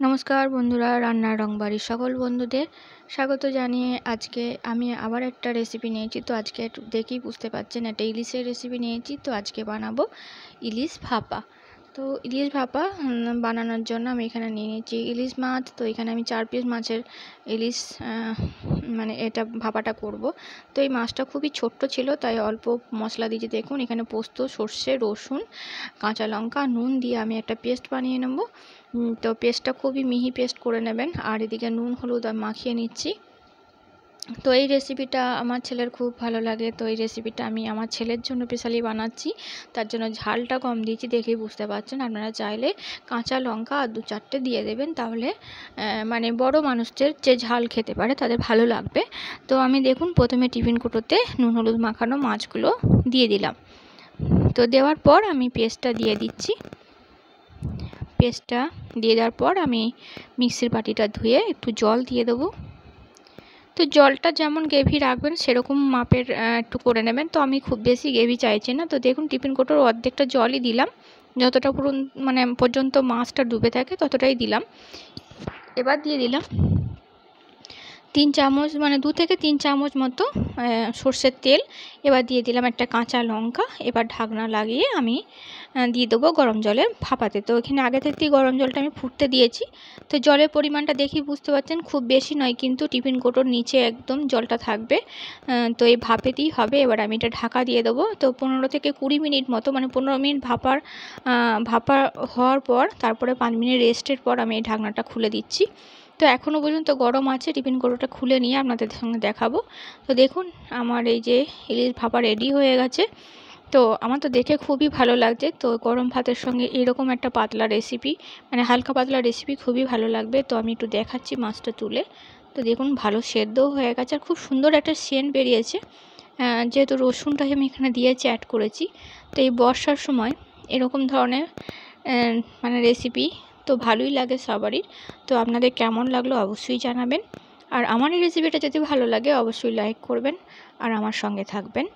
নমস্কার বন্ধুরা, রান্নার রংবাড়ির সকল বন্ধুদের স্বাগত জানিয়ে আজকে আমি আবার একটা রেসিপি নিয়েছি। তো আজকে দেখি বুঝতে পারছেন, একটা ইলিশের রেসিপি নিয়েছি। তো আজকে বানাবো ইলিশ ভাপা। তো ইলিশ ভাপা বানানোর জন্য আমি এখানে নিয়ে নিয়েছি ইলিশ মাছ। তো এখানে আমি চার পিস মাছের ইলিশ মানে এটা ভাপাটা করব। তো এই মাছটা খুবই ছোট্ট ছিল, তাই অল্প মশলা দিয়েছি দেখুন। এখানে পোস্ত, সর্ষে, রসুন, কাঁচা লঙ্কা, নুন দিয়ে আমি একটা পেস্ট বানিয়ে নেব। তো পেস্টটা খুবই মিহি পেস্ট করে নেবেন। আর এদিকে নুন, হলুদ মাখিয়ে নিচ্ছি। তো এই রেসিপিটা আমার ছেলের খুব ভালো লাগে। তো এই রেসিপিটা আমি আমার ছেলের জন্য স্পেশালি বানাচ্ছি। তার জন্য ঝালটা কম দিয়েছি দেখেই বুঝতে পারছেন। আপনারা চাইলে কাঁচা লঙ্কা আর দু চারটে দিয়ে দেবেন তাহলে মানে বড় মানুষদের যে ঝাল খেতে পারে তাদের ভালো লাগবে। তো আমি দেখুন প্রথমে টিফিন কুটোতে নুন, হলুদ মাখানো মাছগুলো দিয়ে দিলাম। তো দেওয়ার পর আমি পেস্টটা দিয়ে দিচ্ছি। পেস্টটা দিয়ে দেওয়ার পর আমি মিক্সির বাটিটা ধুয়ে একটু জল দিয়ে দেবো। তো জলটা যেমন গ্রেভি রাখবেন, সেরকম মাপের একটু করে নেবেন। তো আমি খুব বেশি গ্রেভি চাইছি না। তো দেখুন, টিফিন কোটোর অর্ধেকটা জলই দিলাম। যতটা পুরো মানে পর্যন্ত মাছটা ডুবে থাকে, ততটাই দিলাম। এবার দিয়ে দিলাম তিন চামচ মানে দু থেকে তিন চামচ মতো সর্ষের তেল। এবার দিয়ে দিলাম একটা কাঁচা লঙ্কা। এবার ঢাকনা লাগিয়ে আমি দিয়ে দেবো গরম জলে ভাপাতে। তো এখানে আগে থেকেই গরম জলটা আমি ফুটতে দিয়েছি। তো জলের পরিমাণটা দেখি বুঝতে পারছেন, খুব বেশি নয়, কিন্তু টিফিন কোটোর নিচে একদম জলটা থাকবে। তো এই ভাপেতেই হবে। এবার আমি এটা ঢাকা দিয়ে দেবো। তো পনেরো থেকে কুড়ি মিনিট মতো মানে পনেরো মিনিট ভাপার ভাপা হওয়ার পর, তারপরে পাঁচ মিনিট রেস্টের পর আমি এই ঢাকনাটা খুলে দিচ্ছি। তো এখনও পর্যন্ত গরম আছে, টিফিন কোটোটা খুলে নিয়ে আপনাদের সঙ্গে দেখাবো। তো দেখুন, আমার এই যে ইলিশ ভাপা রেডি হয়ে গেছে। তো আমার তো দেখে খুবই ভালো লাগছে। তো গরম ভাতের সঙ্গে এরকম একটা পাতলা রেসিপি মানে হালকা পাতলা রেসিপি খুবই ভালো লাগবে। তো আমি একটু দেখাচ্ছি মাছটা তুলে। তো দেখুন, ভালো সেদ্ধও হয়ে গেছে আর খুব সুন্দর একটা সেন্ট বেরিয়েছে। যেহেতু রসুনটা আমি এখানে দিয়েছি অ্যাড করেছি। তো এই বর্ষার সময় এরকম ধরনের মানে রেসিপি তো ভালোই লাগে সবারই। তো আপনাদের কেমন লাগল অবশ্যই জানাবেন। আর আমার এই রেসিপিটা যদি ভালো লাগে, অবশ্যই লাইক করবেন। আর আমার সঙ্গে থাকবেন।